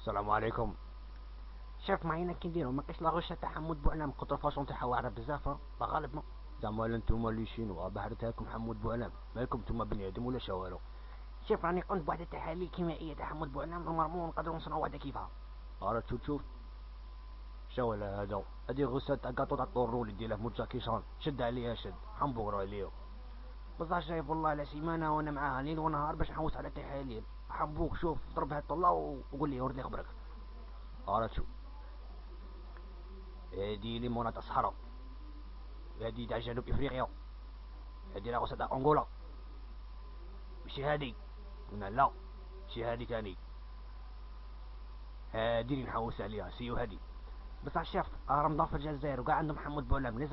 السلام عليكم. شاف معينا كي نديرو ما كاينش لا غوشة تاع حمود بوعلام كنت الفاشون تاعها واعرة بزاف لا غالب ما زعما انتوما اللي شينوا لكم حمود بوعلام مالكم نتوما بني آدم ولا شوالو شوف راني قمت بواحد التحاليل كيميائيه تاع حمود بوعلام نورمالمون نقدروا نصنعوا واحدة كيفها. راه تشوف تشوف شوالا هذا؟ هذه غوسة تاع كاطو تاع الطرو اللي ديرها في شد عليها شد. حنبوغرو عليها. بصح شايف والله على سيمانه وأنا معاها ليل ونهار باش نحوس على التحاليل حبوك شوف ضرب هاد الطله وقول لي ورد لي خبرك. راه تشوف هادي ليمونة تاع الصحراء هادي تاع جنوب إفريقيا. هادي راه تاع أنغولا. ماشي هادي. قلنا لا. ماشي هادي تاني. هادي اللي نحوس عليها. سيو هادي. بصح شاف رمضان في الجزائر وكاع عندهم محمد بوعلام لي